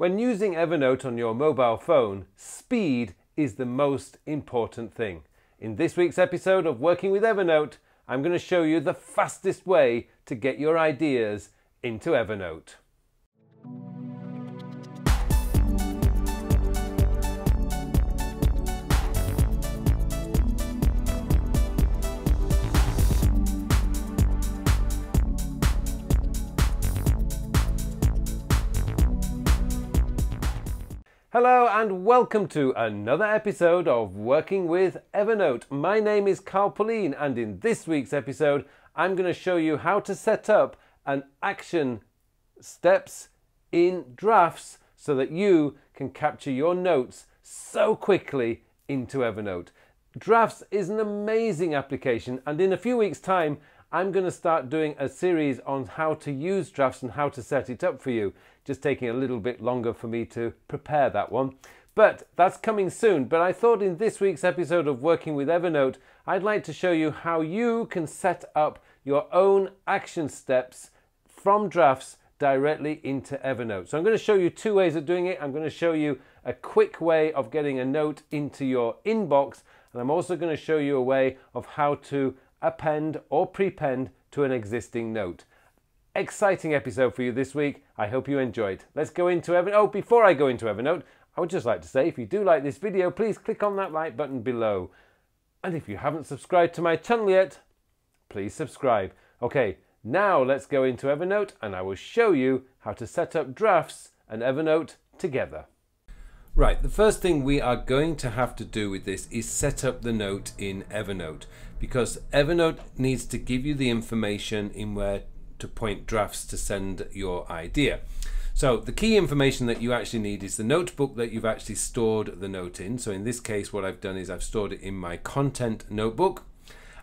When using Evernote on your mobile phone, speed is the most important thing. In this week's episode of Working with Evernote, I'm going to show you the fastest way to get your ideas into Evernote. Hello and welcome to another episode of Working with Evernote. My name is Carl Pullein and in this week's episode I'm going to show you how to set up an action steps in drafts so that you can capture your notes so quickly into Evernote. Drafts is an amazing application and in a few weeks time I'm going to start doing a series on how to use drafts and how to set it up for you. Just taking a little bit longer for me to prepare that one. But that's coming soon. But I thought in this week's episode of Working with Evernote, I'd like to show you how you can set up your own action steps from drafts directly into Evernote. So I'm going to show you two ways of doing it. I'm going to show you a quick way of getting a note into your inbox. And I'm also going to show you a way of how to append or prepend to an existing note. Exciting episode for you this week. I hope you enjoyed. Let's go into Evernote. Oh, before I go into Evernote, I would just like to say if you do like this video, please click on that like button below. And if you haven't subscribed to my channel yet, please subscribe. Okay, now let's go into Evernote and I will show you how to set up drafts and Evernote together. Right, the first thing we are going to have to do with this is set up the note in Evernote because Evernote needs to give you the information in where to point drafts to send your idea. So the key information that you actually need is the notebook that you've actually stored the note in. So in this case, what I've done is I've stored it in my content notebook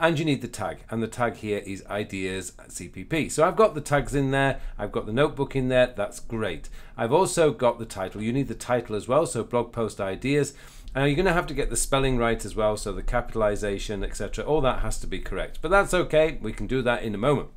and you need the tag. And the tag here is ideas cpp so i've got the tags in there. I've got the notebook in there. That's great. I've also got the title. You need the title as well. So blog post ideas. And you're going to have to get the spelling right as well. So the capitalization etc all that has to be correct. But that's okay. We can do that in a moment.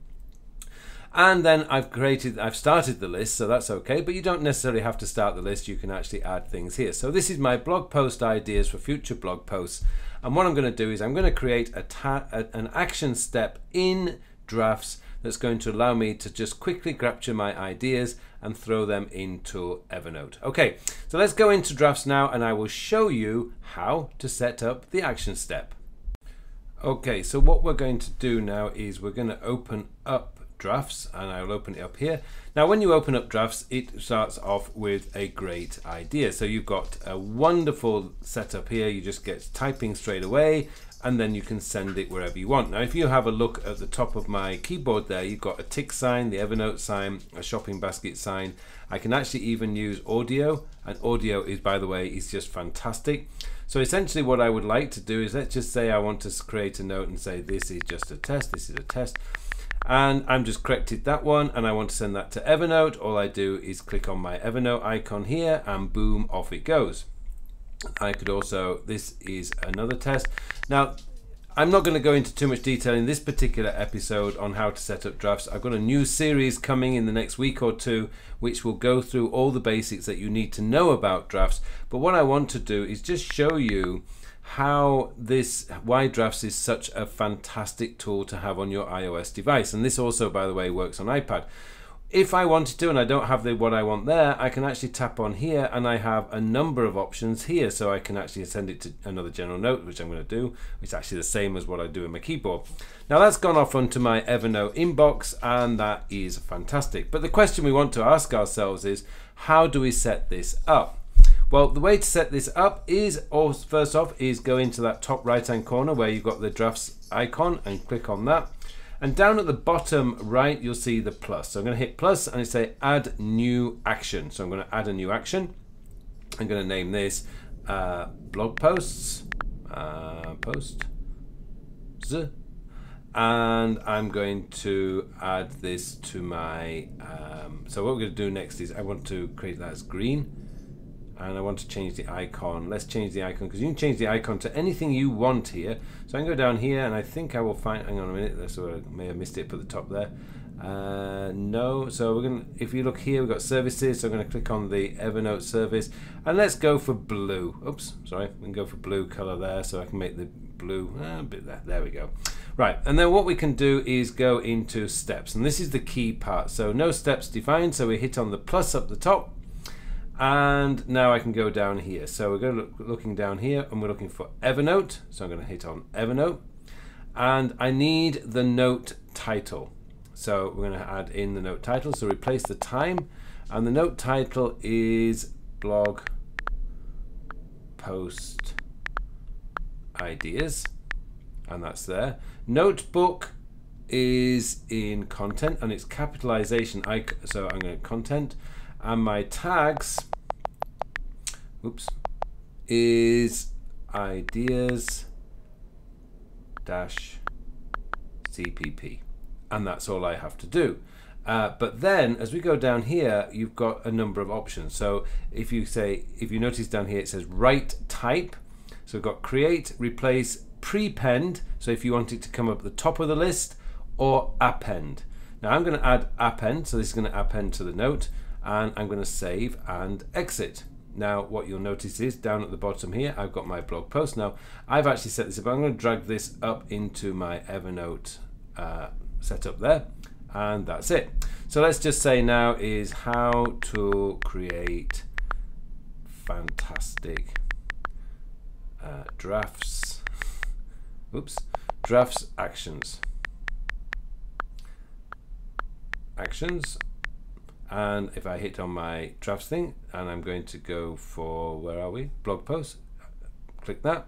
And then I've created, I've started the list, so that's okay, but you don't necessarily have to start the list, you can actually add things here. So this is my blog post ideas for future blog posts. And what I'm going to do is I'm going to create a a, an action step in drafts that's going to allow me to just quickly capture my ideas and throw them into Evernote. Okay, so let's go into drafts now and I will show you how to set up the action step. Okay, so what we're going to do now is we're going to open up drafts and I'll open it up here. Now when you open up drafts it starts off with a great idea. So you've got a wonderful setup here. You just get typing straight away and then you can send it wherever you want. Now if you have a look at the top of my keyboard there you've got a tick sign, the Evernote sign, a shopping basket sign. I can actually even use audio and audio is by the way is just fantastic. So essentially what I would like to do is let's just say I want to create a note and say this is just a test, this is a test and I'm just corrected that one and I want to send that to Evernote all I do is click on my Evernote icon here and boom off it goes I could also this is another test now I'm not going to go into too much detail in this particular episode on how to set up drafts. I've got a new series coming in the next week or two which will go through all the basics that you need to know about drafts. But what I want to do is just show you how this Y Drafts is such a fantastic tool to have on your iOS device. And this also, by the way, works on iPad. If I wanted to and I don't have the what I want there, I can actually tap on here and I have a number of options here. So I can actually send it to another general note, which I'm going to do, is actually the same as what I do in my keyboard. Now that's gone off onto my Evernote inbox and that is fantastic. But the question we want to ask ourselves is, how do we set this up? Well, the way to set this up is, first off, is go into that top right hand corner where you've got the drafts icon and click on that. And down at the bottom right, you'll see the plus. So I'm going to hit plus and it say add new action. So I'm going to add a new action. I'm going to name this uh, blog posts, uh, post, z, and I'm going to add this to my, um, so what we're going to do next is I want to create that as green and I want to change the icon. Let's change the icon because you can change the icon to anything you want here. So I can go down here and I think I will find, hang on a minute, that's what I may have missed it at the top there. Uh, no, so we're going to, if you look here, we've got services, so I'm going to click on the Evernote service, and let's go for blue. Oops, sorry, we can go for blue color there, so I can make the blue uh, a bit there. There we go. Right, and then what we can do is go into steps, and this is the key part. So no steps defined, so we hit on the plus up the top, and now I can go down here. So we're going to look, looking down here, and we're looking for Evernote, so I'm going to hit on Evernote, and I need the note title. So we're going to add in the note title. So replace the time. And the note title is blog post ideas. And that's there. Notebook is in content and it's capitalization. I, so I'm going to content. And my tags, oops, is ideas dash CPP and that's all I have to do. Uh, but then as we go down here, you've got a number of options. So if you say, if you notice down here, it says write type. So we've got create, replace, prepend. So if you want it to come up at the top of the list or append. Now I'm going to add append. So this is going to append to the note and I'm going to save and exit. Now what you'll notice is down at the bottom here, I've got my blog post. Now I've actually set this up. I'm going to drag this up into my Evernote uh, set up there and that's it. So let's just say now is how to create fantastic uh, drafts, oops, drafts actions. Actions and if I hit on my drafts thing and I'm going to go for where are we? Blog post. Click that.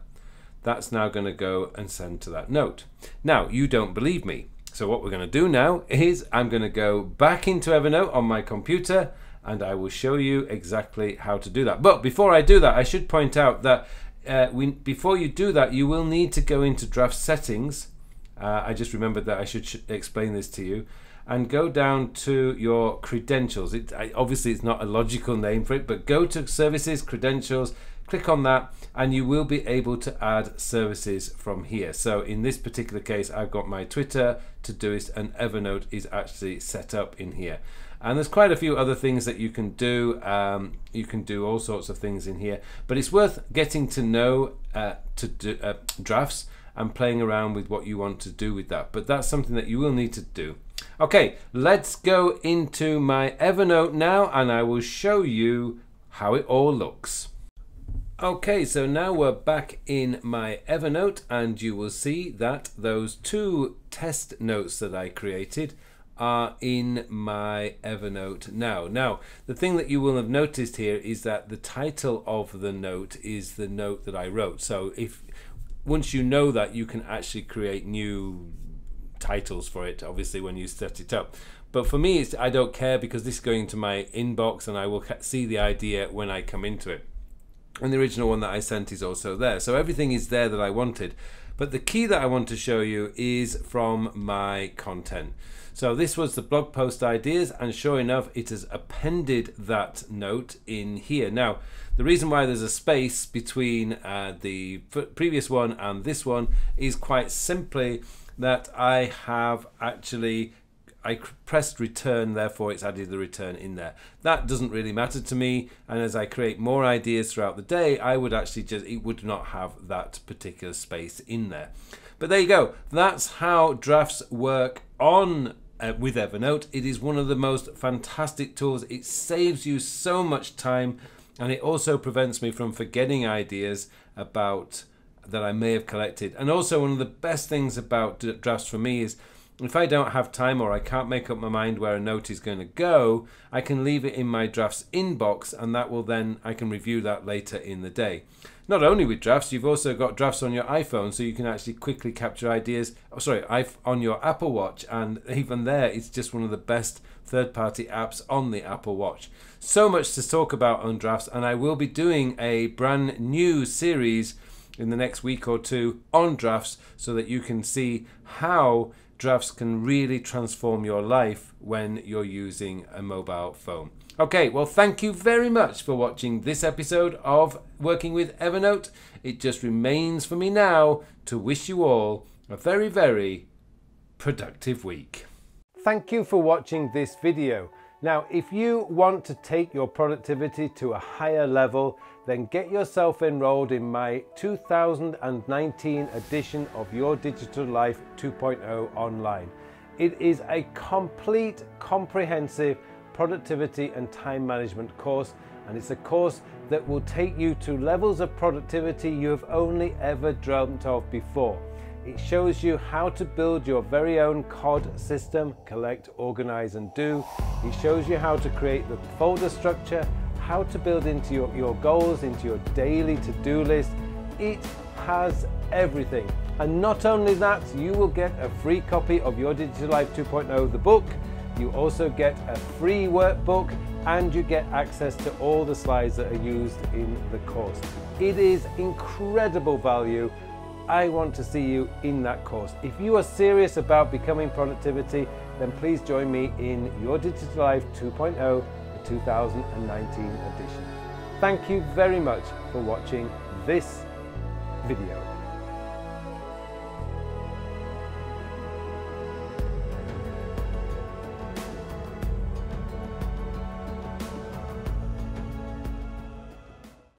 That's now going to go and send to that note. Now you don't believe me. So what we're going to do now is I'm going to go back into Evernote on my computer and I will show you exactly how to do that. But before I do that, I should point out that uh, we, before you do that, you will need to go into draft settings. Uh, I just remembered that I should sh explain this to you and go down to your credentials. It, obviously, it's not a logical name for it, but go to services, credentials, click on that and you will be able to add services from here. So in this particular case I've got my Twitter Todoist and Evernote is actually set up in here. And there's quite a few other things that you can do um, you can do all sorts of things in here but it's worth getting to know uh, to do, uh, drafts and playing around with what you want to do with that. But that's something that you will need to do okay let's go into my Evernote now and I will show you how it all looks Okay, so now we're back in my Evernote and you will see that those two test notes that I created are in my Evernote now. Now, the thing that you will have noticed here is that the title of the note is the note that I wrote. So if once you know that, you can actually create new titles for it, obviously, when you set it up. But for me, it's, I don't care because this is going to my inbox and I will see the idea when I come into it and the original one that I sent is also there. So everything is there that I wanted. But the key that I want to show you is from my content. So this was the blog post ideas and sure enough it has appended that note in here. Now the reason why there's a space between uh, the previous one and this one is quite simply that I have actually I pressed return, therefore it's added the return in there. That doesn't really matter to me, and as I create more ideas throughout the day, I would actually just, it would not have that particular space in there. But there you go. That's how drafts work on uh, with Evernote. It is one of the most fantastic tools. It saves you so much time, and it also prevents me from forgetting ideas about that I may have collected. And also one of the best things about drafts for me is if I don't have time or I can't make up my mind where a note is going to go, I can leave it in my drafts inbox and that will then, I can review that later in the day. Not only with drafts, you've also got drafts on your iPhone so you can actually quickly capture ideas, oh, sorry, on your Apple Watch and even there it's just one of the best third-party apps on the Apple Watch. So much to talk about on drafts and I will be doing a brand new series in the next week or two on drafts so that you can see how drafts can really transform your life when you're using a mobile phone. Okay, well, thank you very much for watching this episode of Working with Evernote. It just remains for me now to wish you all a very, very productive week. Thank you for watching this video. Now, if you want to take your productivity to a higher level, then get yourself enrolled in my 2019 edition of Your Digital Life 2.0 online. It is a complete, comprehensive productivity and time management course, and it's a course that will take you to levels of productivity you have only ever dreamt of before. It shows you how to build your very own COD system, collect, organize and do. It shows you how to create the folder structure, how to build into your, your goals, into your daily to-do list. It has everything. And not only that, you will get a free copy of Your Digital Life 2.0, the book. You also get a free workbook and you get access to all the slides that are used in the course. It is incredible value I want to see you in that course. If you are serious about becoming productivity, then please join me in Your Digital Life 2.0, the 2019 edition. Thank you very much for watching this video.